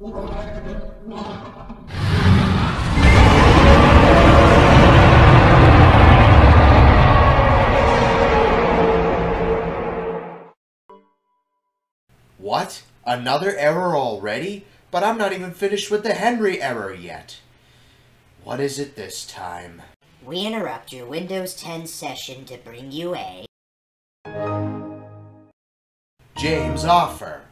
What? Another error already? But I'm not even finished with the Henry error yet. What is it this time? We interrupt your Windows 10 session to bring you a James offer.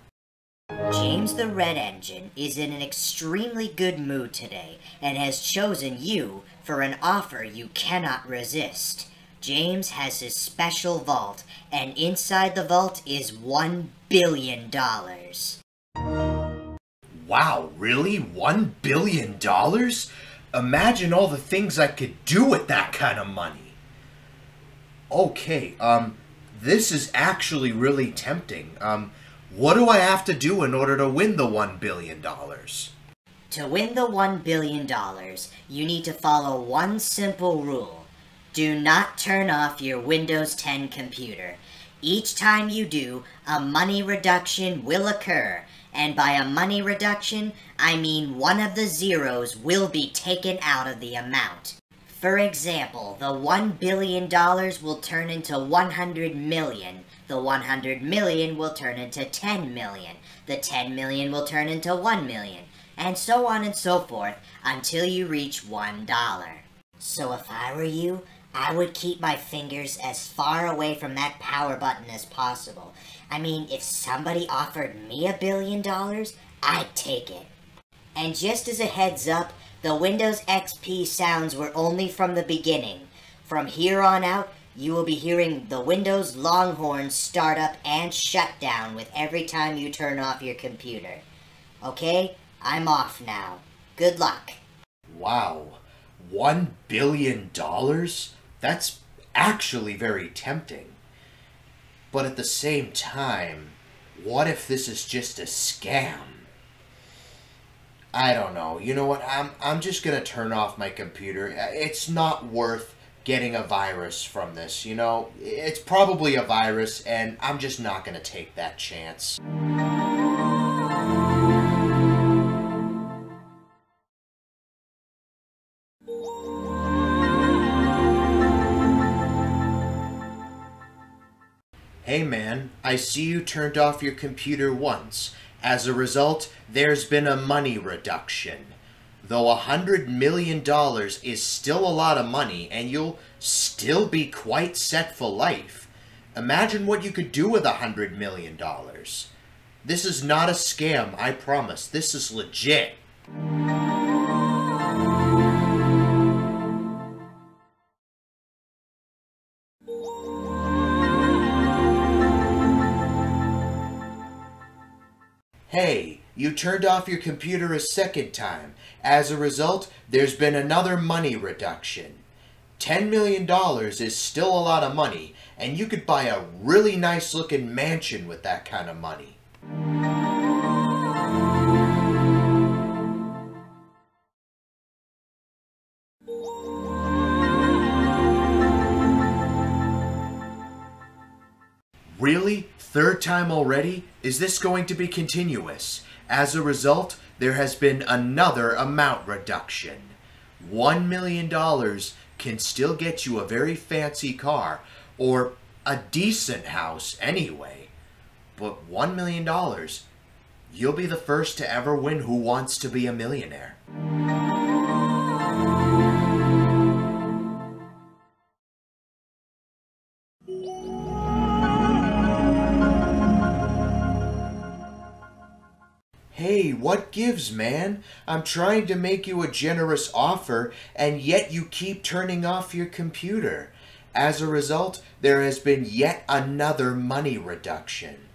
James the Red Engine is in an extremely good mood today and has chosen you for an offer you cannot resist. James has his special vault, and inside the vault is one billion dollars. Wow, really? One billion dollars? Imagine all the things I could do with that kind of money. Okay, um, this is actually really tempting. Um, what do I have to do in order to win the one billion dollars? To win the $1 billion, you need to follow one simple rule. Do not turn off your Windows 10 computer. Each time you do, a money reduction will occur. And by a money reduction, I mean one of the zeros will be taken out of the amount. For example, the $1 billion will turn into 100 million. The 100 million will turn into 10 million. The 10 million will turn into 1 million. And so on and so forth until you reach $1. So if I were you, I would keep my fingers as far away from that power button as possible. I mean, if somebody offered me a billion dollars, I'd take it. And just as a heads up, the Windows XP sounds were only from the beginning. From here on out, you will be hearing the Windows Longhorn start up and shutdown with every time you turn off your computer. Okay, I'm off now. Good luck. Wow, one billion dollars? That's actually very tempting. But at the same time, what if this is just a scam? I don't know. You know what? I'm I'm just going to turn off my computer. Uh, it's not worth getting a virus from this, you know? It's probably a virus and I'm just not going to take that chance. Hey man, I see you turned off your computer once. As a result, there's been a money reduction. Though a hundred million dollars is still a lot of money and you'll still be quite set for life, imagine what you could do with a hundred million dollars. This is not a scam, I promise. This is legit. Hey, you turned off your computer a second time. As a result, there's been another money reduction. $10 million is still a lot of money, and you could buy a really nice looking mansion with that kind of money. Really? Third time already? Is this going to be continuous? As a result, there has been another amount reduction. $1 million can still get you a very fancy car, or a decent house anyway. But $1 million, you'll be the first to ever win Who Wants to Be a Millionaire. Hey, what gives, man? I'm trying to make you a generous offer, and yet you keep turning off your computer. As a result, there has been yet another money reduction.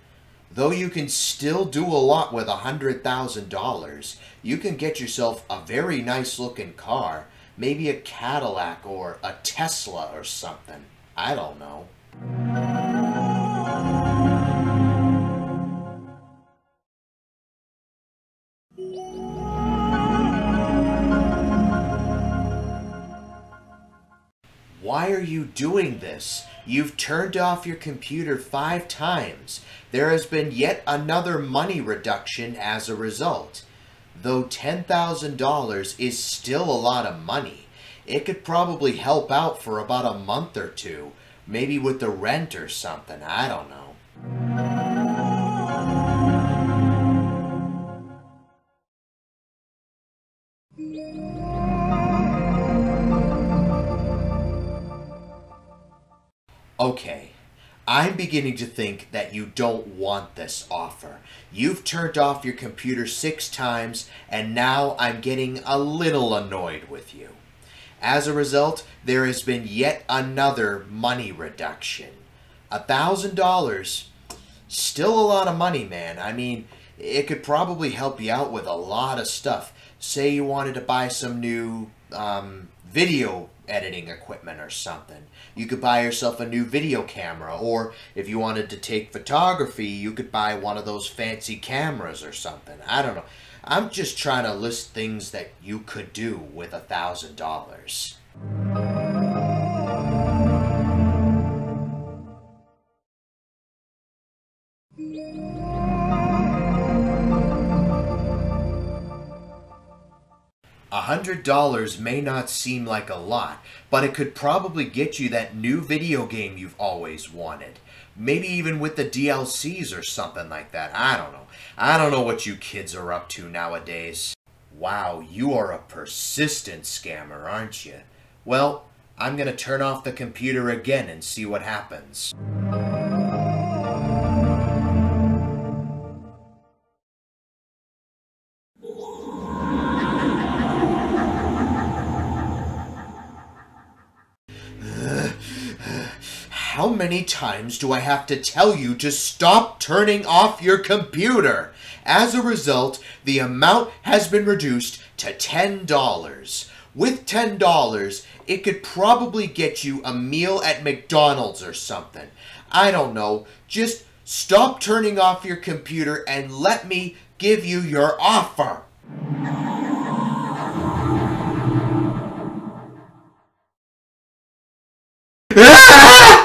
Though you can still do a lot with a $100,000, you can get yourself a very nice looking car, maybe a Cadillac or a Tesla or something. I don't know. Doing this? You've turned off your computer five times. There has been yet another money reduction as a result. though $10,000 is still a lot of money. It could probably help out for about a month or two, maybe with the rent or something, I don't know. Okay, I'm beginning to think that you don't want this offer. You've turned off your computer six times, and now I'm getting a little annoyed with you. As a result, there has been yet another money reduction. A thousand dollars, still a lot of money, man. I mean, it could probably help you out with a lot of stuff. Say you wanted to buy some new um, video editing equipment or something. You could buy yourself a new video camera, or if you wanted to take photography, you could buy one of those fancy cameras or something. I don't know. I'm just trying to list things that you could do with a thousand dollars. A hundred dollars may not seem like a lot, but it could probably get you that new video game you've always wanted. Maybe even with the DLCs or something like that. I don't know. I don't know what you kids are up to nowadays. Wow, you are a persistent scammer, aren't you? Well, I'm gonna turn off the computer again and see what happens. Many times do I have to tell you to stop turning off your computer? As a result, the amount has been reduced to $10. With $10, it could probably get you a meal at McDonald's or something. I don't know. Just stop turning off your computer and let me give you your offer.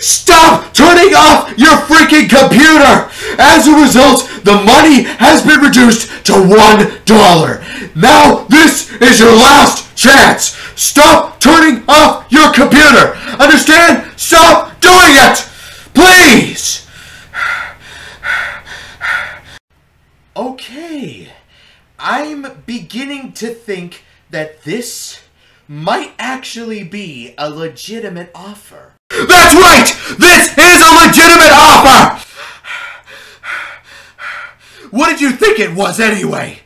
Stop turning off your freaking computer! As a result, the money has been reduced to one dollar. Now this is your last chance. Stop turning off your computer. Understand? Stop doing it! Please! Okay. I'm beginning to think that this might actually be a legitimate offer. That's right! This is a legitimate offer! What did you think it was anyway?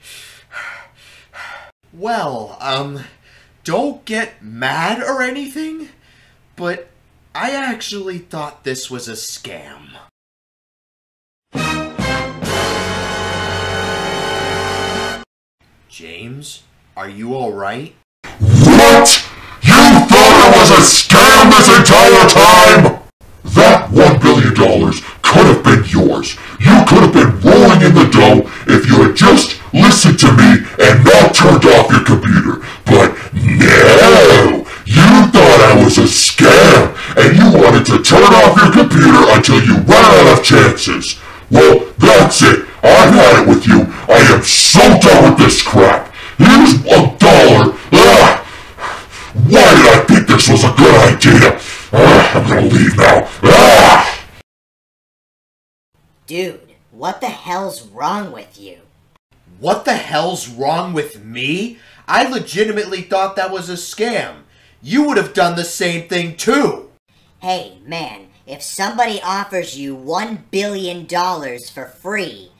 Well, um, don't get mad or anything, but I actually thought this was a scam. James, are you alright? This entire time? That one billion dollars could have been yours. You could have been rolling in the dough if you had just listened to me and not turned off your computer. But no! You thought I was a scam, and you wanted to turn off your computer until you ran out of chances. Dude, what the hell's wrong with you? What the hell's wrong with me? I legitimately thought that was a scam. You would have done the same thing too. Hey, man, if somebody offers you one billion dollars for free,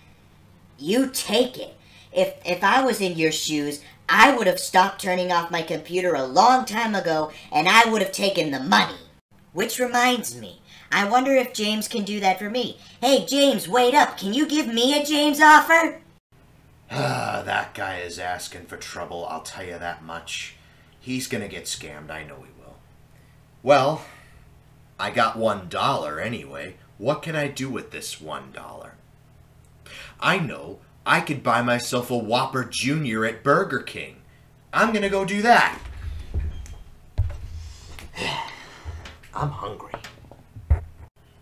you take it. If if I was in your shoes, I would have stopped turning off my computer a long time ago and I would have taken the money. Which reminds me, I wonder if James can do that for me. Hey, James, wait up. Can you give me a James offer? That guy is asking for trouble, I'll tell you that much. He's gonna get scammed, I know he will. Well, I got one dollar anyway. What can I do with this one dollar? I know I could buy myself a Whopper Jr. at Burger King. I'm gonna go do that. I'm hungry.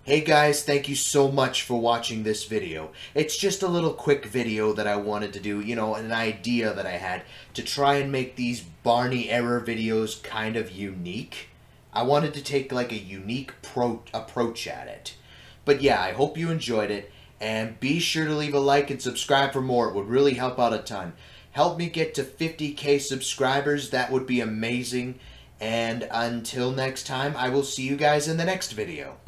Hey guys, thank you so much for watching this video. It's just a little quick video that I wanted to do, you know, an idea that I had to try and make these Barney error videos kind of unique. I wanted to take like a unique pro approach at it. But yeah, I hope you enjoyed it, and be sure to leave a like and subscribe for more. It would really help out a ton. Help me get to 50k subscribers, that would be amazing. And until next time, I will see you guys in the next video.